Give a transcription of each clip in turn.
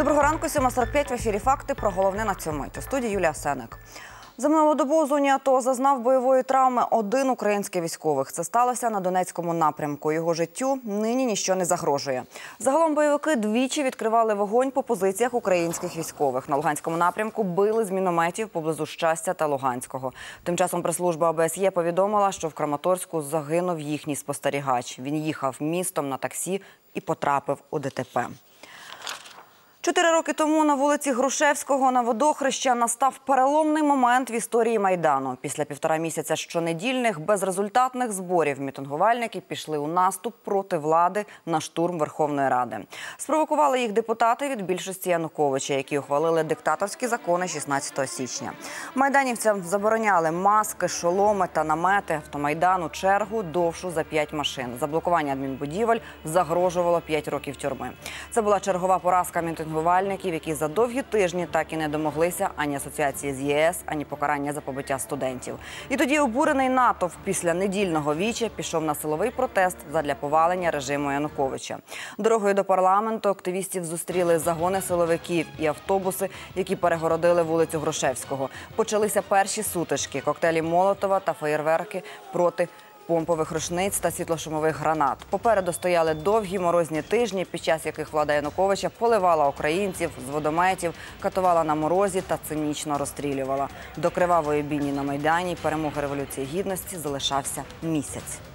Доброго ранку, 7.45 в ефірі «Факти» про головне на цьому мить. У студії Юлія Сеник. За минулу добу у зоні АТО зазнав бойової травми один український військових. Це сталося на Донецькому напрямку. Його життю нині ніщо не загрожує. Загалом бойовики двічі відкривали вогонь по позиціях українських військових. На Луганському напрямку били з мінометів поблизу щастя та Луганського. Тим часом прес-служба ОБСЄ повідомила, що в Краматорську загинув їхній спостерігач. Він їхав містом на таксі і потрапив у ДТП. Чотири роки тому на вулиці Грушевського на водохреща настав переломний момент в історії майдану. Після півтора місяця щонедільних безрезультатних зборів мітингувальники пішли у наступ проти влади на штурм Верховної Ради. Спровокували їх депутати від більшості Януковича, які ухвалили диктаторські закони 16 січня. Майданівцям забороняли маски, шоломи та намети. Автомайдану чергу довшу за п'ять машин. Заблокування адмінбудівель загрожувало п'ять років тюрми. Це була чергова поразка мітингувальників мітингувальників, які за довгі тижні так і не домоглися ані асоціації з ЄС, ані покарання за побиття студентів. І тоді обурений натовп після недільного віча пішов на силовий протест задля повалення режиму Януковича. Дорогою до парламенту активістів зустріли загони силовиків і автобуси, які перегородили вулицю Грушевського. Почалися перші сутички, коктейлі Молотова та феєрверки проти помпових рушниць та світлошумових гранат. Попереду стояли довгі морозні тижні, під час яких влада Януковича поливала українців з водометів, катувала на морозі та цинічно розстрілювала. До кривавої бійні на майдані перемоги революції гідності залишався місяць.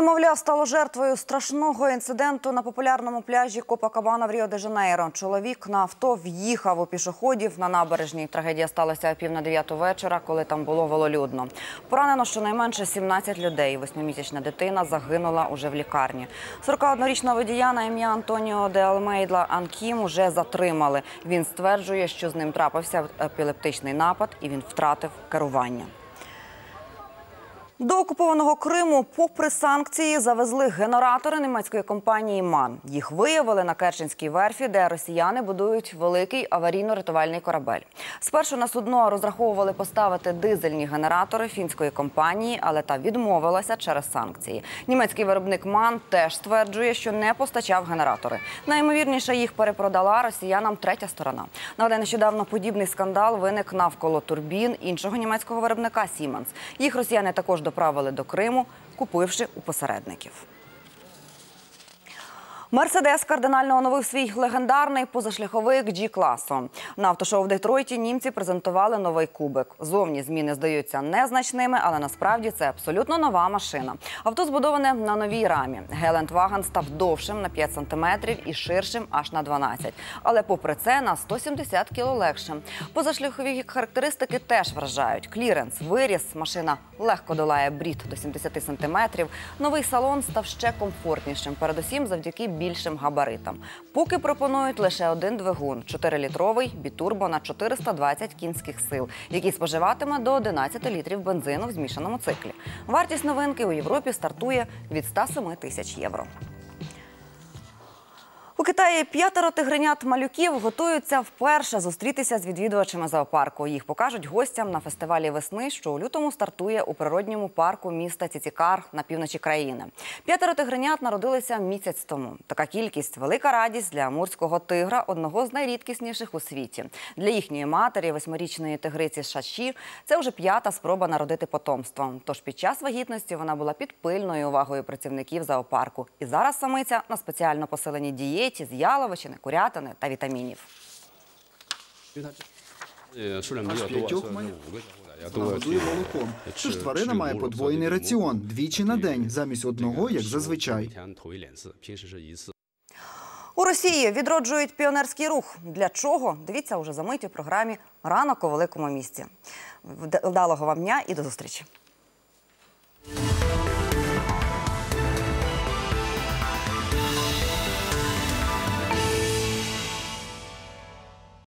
Немовля стало жертвою страшного інциденту на популярному пляжі Копакабана в Ріо-де-Жанейро. Чоловік на авто в'їхав у пішоходів на набережній. Трагедія сталася пів на дев'яту вечора, коли там було вололюдно. Поранено щонайменше 17 людей. Восьмимісячна дитина загинула уже в лікарні. 41-річного водія на ім'я Антоніо де Алмейдла Анкім уже затримали. Він стверджує, що з ним трапився епілептичний напад і він втратив керування. До окупованого Криму, попри санкції, завезли генератори німецької компанії МАН. Їх виявили на Керченській верфі, де росіяни будують великий аварійно-рятувальний корабель. Спершу на судно розраховували поставити дизельні генератори фінської компанії, але та відмовилася через санкції. Німецький виробник МАН теж стверджує, що не постачав генератори. Найімовірніше їх перепродала росіянам третя сторона. Нагадаю, нещодавно подібний скандал виник навколо турбін іншого німецького виробника Сіменс. Їх росіяни також доправили до Криму, купивши у посередників. Мерседес кардинально оновив свій легендарний позашляховик G-класу. На автошоу в Детройті німці презентували новий кубик. Зовні зміни здаються незначними, але насправді це абсолютно нова машина. Авто збудоване на новій рамі. Гелендваген став довшим на 5 сантиметрів і ширшим аж на 12. Але попри це на 170 кіло легшим. Позашляхові характеристики теж вражають. Кліренс, виріс, машина легко долає брід до 70 сантиметрів. Новий салон став ще комфортнішим, передусім завдяки більшим габаритам. Поки пропонують лише один двигун 4-літровий бітурбо на 420 кінських сил, який споживатиме до 11 літрів бензину в змішаному циклі. Вартість новинки у Європі стартує від 107 тисяч євро. У Китаї п'ятеро тигренят малюків готуються вперше зустрітися з відвідувачами зоопарку. Їх покажуть гостям на фестивалі весни, що у лютому стартує у природньому парку міста Цицікар на півночі країни. П'ятеро тигренят народилися місяць тому. Така кількість велика радість для амурського тигра, одного з найрідкісніших у світі. Для їхньої матері, восьмирічної тигриці Шаші, це вже п'ята спроба народити потомство. Тож під час вагітності вона була під пильною увагою працівників зоопарку. І зараз самиця на спеціально посиленій дієті фетів, з яловичини, курятини та вітамінів. Нагодує молоком. Тож тварина має подвоєний раціон двічі на день, замість одного, як зазвичай. У Росії відроджують піонерський рух. Для чого? Дивіться уже за мить у програмі Ранок у великому місці. Вдалого вам дня і до зустрічі.